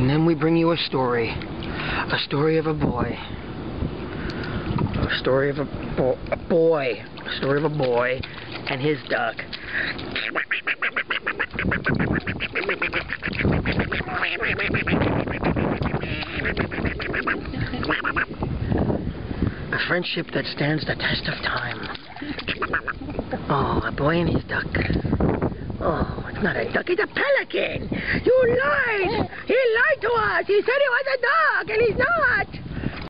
And then we bring you a story. A story of a boy. A story of a, bo a boy. A story of a boy and his duck. A friendship that stands the test of time. Oh, a boy and his duck. Oh, it's not a duck, it's a pelican. Lied. He lied to us. He said he was a duck, and he's not.